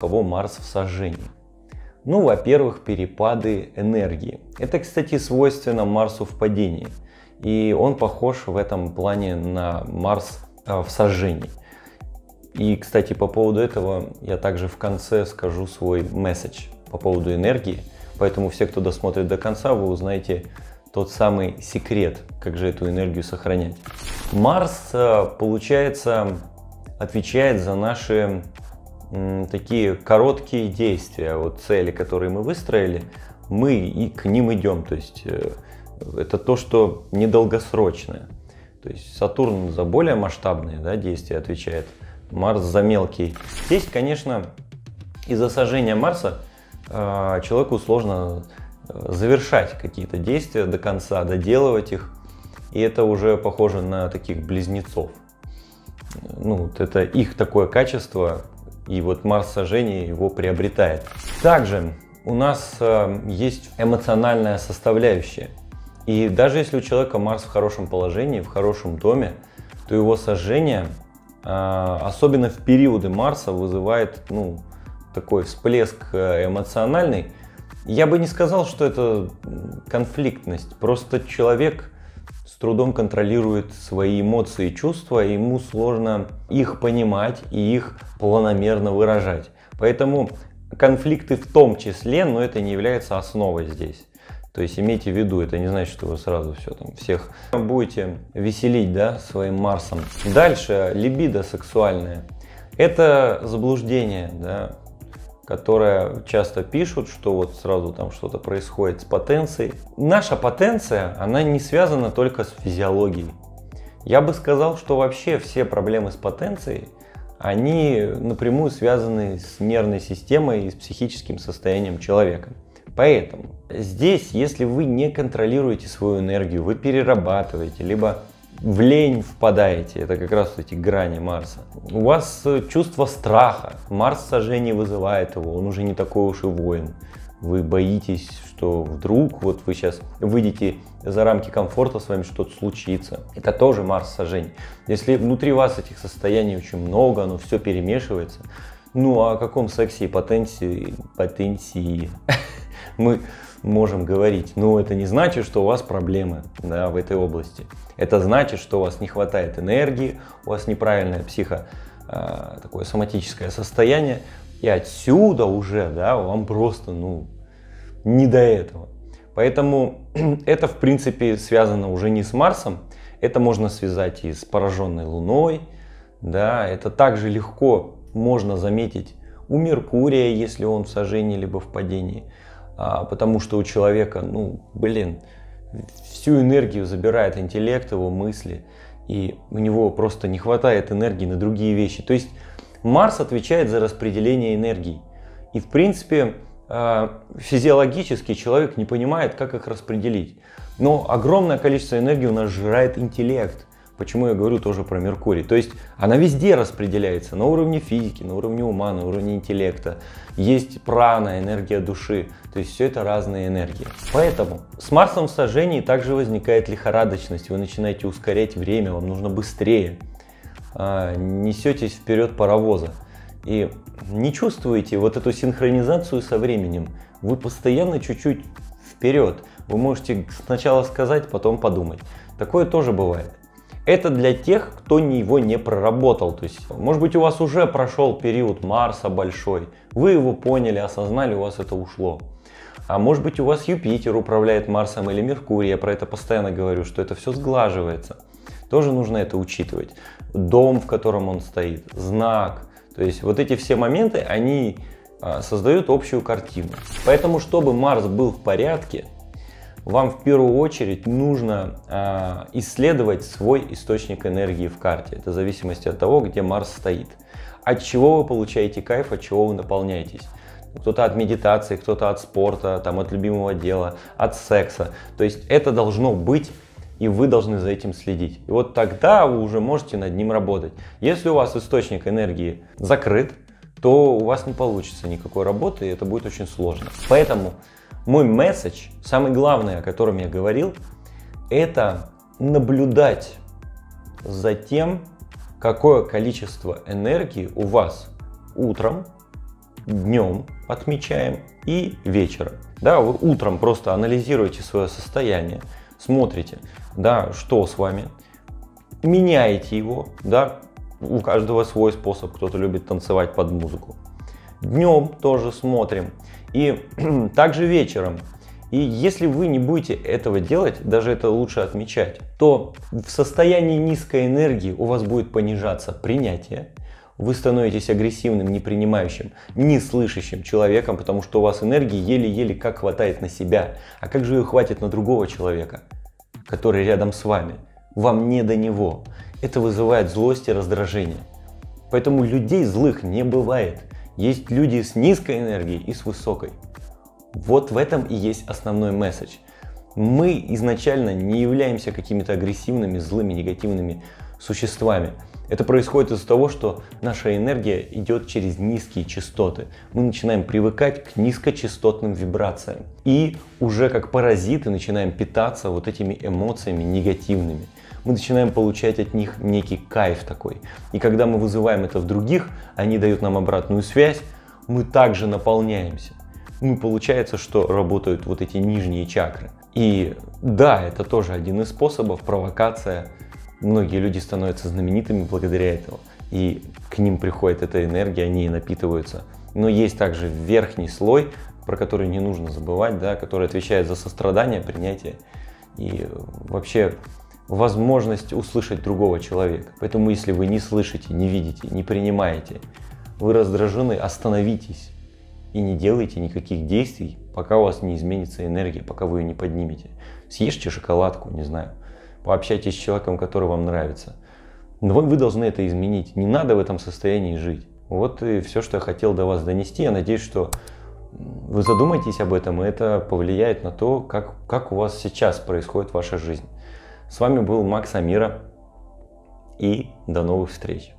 кого Марс в сожжении? Ну, во-первых, перепады энергии. Это, кстати, свойственно Марсу в падении. И он похож в этом плане на Марс э, в сожжении. И, кстати, по поводу этого я также в конце скажу свой месседж по поводу энергии. Поэтому все, кто досмотрит до конца, вы узнаете тот самый секрет, как же эту энергию сохранять. Марс, э, получается, отвечает за наши такие короткие действия, вот цели, которые мы выстроили, мы и к ним идем. То есть э, это то, что недолгосрочное. То есть Сатурн за более масштабные да, действия отвечает, Марс за мелкие. Здесь, конечно, из-за сожжения Марса э, человеку сложно э, завершать какие-то действия до конца, доделывать их. И это уже похоже на таких близнецов. Ну, вот это их такое качество, и вот Марс сожжения его приобретает. Также у нас э, есть эмоциональная составляющая. И даже если у человека Марс в хорошем положении, в хорошем доме, то его сожжение, э, особенно в периоды Марса, вызывает ну, такой всплеск э, эмоциональный. Я бы не сказал, что это конфликтность. Просто человек трудом контролирует свои эмоции и чувства, и ему сложно их понимать и их планомерно выражать. Поэтому конфликты в том числе, но это не является основой здесь. То есть имейте в виду, это не значит, что вы сразу все там всех будете веселить, да, своим Марсом. Дальше, либидо сексуальное. Это заблуждение, да, которое часто пишут, что вот сразу там что-то происходит с потенцией. Наша потенция, она не связана только с физиологией. Я бы сказал, что вообще все проблемы с потенцией, они напрямую связаны с нервной системой и с психическим состоянием человека. Поэтому здесь, если вы не контролируете свою энергию, вы перерабатываете, либо в лень впадаете, это как раз эти грани Марса. У вас э, чувство страха, Марс сожжение вызывает его, он уже не такой уж и воин. Вы боитесь, что вдруг вот вы сейчас выйдете за рамки комфорта, с вами что-то случится. Это тоже Марс сожжение. Если внутри вас этих состояний очень много, оно все перемешивается, ну а о каком сексе и потенции, потенции мы можем говорить. Но это не значит, что у вас проблемы да, в этой области. Это значит, что у вас не хватает энергии, у вас неправильное психо, э, такое соматическое состояние. И отсюда уже да, вам просто ну, не до этого. Поэтому это, в принципе, связано уже не с Марсом, это можно связать и с пораженной Луной. Да, это также легко можно заметить у Меркурия, если он в сожжении либо в падении потому что у человека, ну, блин, всю энергию забирает интеллект, его мысли, и у него просто не хватает энергии на другие вещи. То есть Марс отвечает за распределение энергии. И в принципе а, физиологически человек не понимает, как их распределить. Но огромное количество энергии у нас сжирает интеллект. Почему я говорю тоже про Меркурий? То есть она везде распределяется, на уровне физики, на уровне ума, на уровне интеллекта. Есть прана, энергия души. То есть все это разные энергии. Поэтому с Марсом в сожжении также возникает лихорадочность. Вы начинаете ускорять время, вам нужно быстрее. А, несетесь вперед паровоза. И не чувствуете вот эту синхронизацию со временем. Вы постоянно чуть-чуть вперед. Вы можете сначала сказать, потом подумать. Такое тоже бывает. Это для тех, кто его не проработал. То есть, может быть, у вас уже прошел период Марса большой, вы его поняли, осознали, у вас это ушло. А может быть, у вас Юпитер управляет Марсом или Меркурий, я про это постоянно говорю, что это все сглаживается. Тоже нужно это учитывать. Дом, в котором он стоит, знак. То есть вот эти все моменты, они а, создают общую картину. Поэтому, чтобы Марс был в порядке, вам в первую очередь нужно э, исследовать свой источник энергии в карте. Это в зависимости от того, где Марс стоит. От чего вы получаете кайф, от чего вы наполняетесь. Кто-то от медитации, кто-то от спорта, там, от любимого дела, от секса. То есть это должно быть и вы должны за этим следить. И вот тогда вы уже можете над ним работать. Если у вас источник энергии закрыт, то у вас не получится никакой работы, и это будет очень сложно. Поэтому мой месседж, самый главный, о котором я говорил, это наблюдать за тем, какое количество энергии у вас утром, днем отмечаем и вечером. Да, вы утром просто анализируете свое состояние, смотрите, да, что с вами, меняете его, да, у каждого свой способ, кто-то любит танцевать под музыку. Днем тоже смотрим и также вечером. И если вы не будете этого делать, даже это лучше отмечать, то в состоянии низкой энергии у вас будет понижаться принятие, вы становитесь агрессивным, не принимающим, не слышащим человеком, потому что у вас энергии еле-еле как хватает на себя. А как же ее хватит на другого человека, который рядом с вами? Вам не до него. Это вызывает злость и раздражение. Поэтому людей злых не бывает. Есть люди с низкой энергией и с высокой. Вот в этом и есть основной месседж. Мы изначально не являемся какими-то агрессивными, злыми, негативными существами. Это происходит из-за того, что наша энергия идет через низкие частоты. Мы начинаем привыкать к низкочастотным вибрациям. И уже как паразиты начинаем питаться вот этими эмоциями негативными. Мы начинаем получать от них некий кайф такой. И когда мы вызываем это в других, они дают нам обратную связь, мы также наполняемся. Ну, получается, что работают вот эти нижние чакры. И да, это тоже один из способов, провокация многие люди становятся знаменитыми благодаря этому. И к ним приходит эта энергия, они и напитываются. Но есть также верхний слой, про который не нужно забывать, да, который отвечает за сострадание, принятие и вообще возможность услышать другого человека. Поэтому если вы не слышите, не видите, не принимаете, вы раздражены, остановитесь и не делайте никаких действий, пока у вас не изменится энергия, пока вы ее не поднимете. Съешьте шоколадку, не знаю, пообщайтесь с человеком, который вам нравится. Но вы, должны это изменить. Не надо в этом состоянии жить. Вот и все, что я хотел до вас донести. Я надеюсь, что вы задумаетесь об этом, и это повлияет на то, как, как у вас сейчас происходит ваша жизнь. С вами был Макс Амира, и до новых встреч.